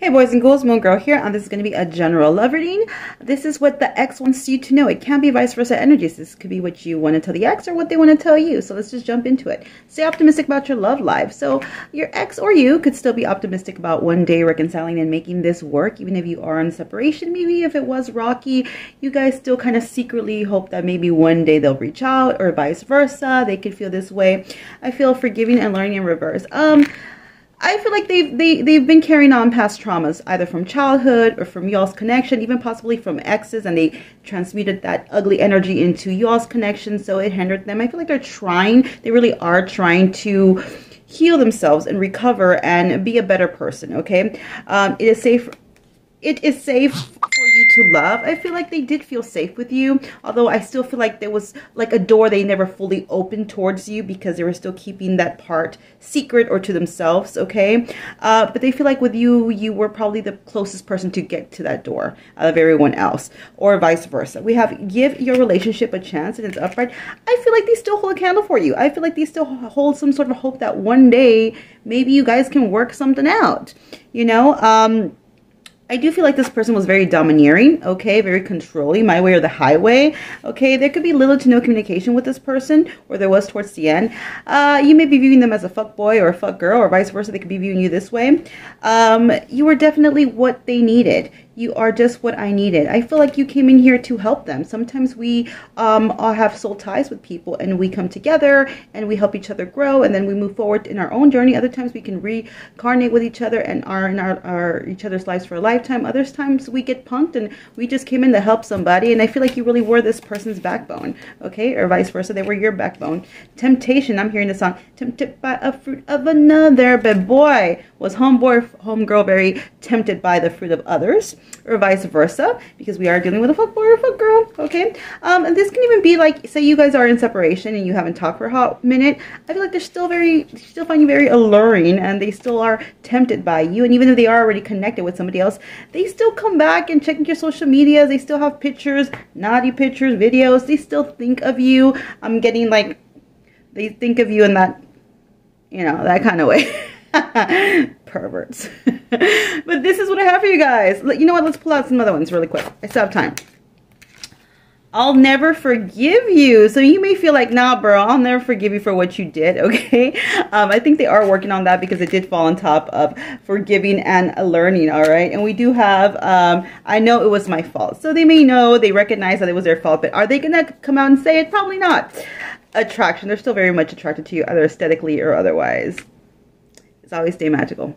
Hey boys and girls, Moon Girl here, and this is going to be a general love reading. This is what the ex wants you to know. It can be vice versa energies. This could be what you want to tell the ex or what they want to tell you. So let's just jump into it. Stay optimistic about your love life. So your ex or you could still be optimistic about one day reconciling and making this work, even if you are in separation. Maybe if it was rocky, you guys still kind of secretly hope that maybe one day they'll reach out or vice versa. They could feel this way. I feel forgiving and learning in reverse. Um, I feel like they've they, they've been carrying on past traumas, either from childhood or from y'all's connection, even possibly from exes, and they transmuted that ugly energy into y'all's connection, so it hindered them. I feel like they're trying, they really are trying to heal themselves and recover and be a better person. Okay, um, it is safe. It is safe for you to love. I feel like they did feel safe with you, although I still feel like there was like a door they never fully opened towards you because they were still keeping that part secret or to themselves, okay? Uh, but they feel like with you, you were probably the closest person to get to that door out of everyone else, or vice versa. We have give your relationship a chance and it's upright. I feel like they still hold a candle for you. I feel like they still hold some sort of hope that one day maybe you guys can work something out, you know? Um, I do feel like this person was very domineering, okay, very controlling, my way or the highway, okay. There could be little to no communication with this person, or there was towards the end. Uh, you may be viewing them as a fuck boy or a fuck girl, or vice versa. They could be viewing you this way. Um, you were definitely what they needed you are just what I needed. I feel like you came in here to help them. Sometimes we um, have soul ties with people and we come together and we help each other grow and then we move forward in our own journey. Other times we can reincarnate with each other and are in our, our each other's lives for a lifetime. Other times we get punked and we just came in to help somebody and I feel like you really were this person's backbone, okay? Or vice versa, they were your backbone. Temptation, I'm hearing the song, tempted by a fruit of another, but boy, was homeboy, homegirl very tempted by the fruit of others or vice versa because we are dealing with a fuckboy or a fuck girl okay? Um and this can even be like say you guys are in separation and you haven't talked for a hot minute i feel like they're still very still find you very alluring and they still are tempted by you and even if they are already connected with somebody else they still come back and check your social media they still have pictures naughty pictures videos they still think of you. I'm getting like they think of you in that you know that kind of way Perverts. but this is what I have for you guys. You know what? Let's pull out some other ones really quick. I still have time. I'll never forgive you. So you may feel like, nah, bro, I'll never forgive you for what you did, okay? Um, I think they are working on that because it did fall on top of forgiving and learning, all right? And we do have, um, I know it was my fault. So they may know, they recognize that it was their fault, but are they going to come out and say it? Probably not. Attraction, they're still very much attracted to you, either aesthetically or otherwise. It's always stay magical.